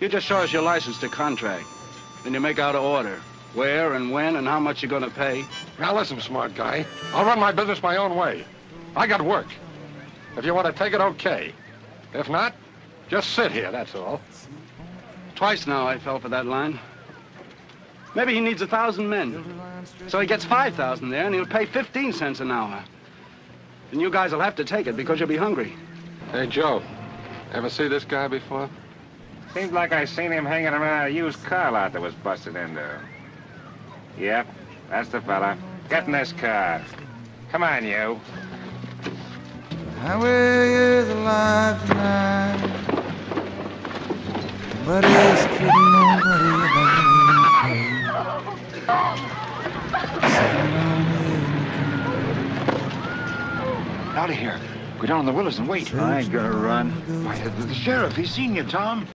You just show us your license to contract. Then you make out an order. Where and when and how much you're gonna pay. Now listen, smart guy. I'll run my business my own way. I got work. If you want to take it, okay. If not, just sit here, that's all. Twice now I fell for that line. Maybe he needs a thousand men. So he gets 5,000 there and he'll pay 15 cents an hour. And you guys will have to take it because you'll be hungry. Hey, Joe. Ever see this guy before? Seems like I seen him hanging around a used car lot that was busted into. Yep, that's the fella. Get in this car. Come on, you. Highway is alive tonight. Nobody's kidding nobody about Out of here. Go down on the Willis and wait. I ain't gonna run. Why, the, the sheriff, he's seen you, Tom.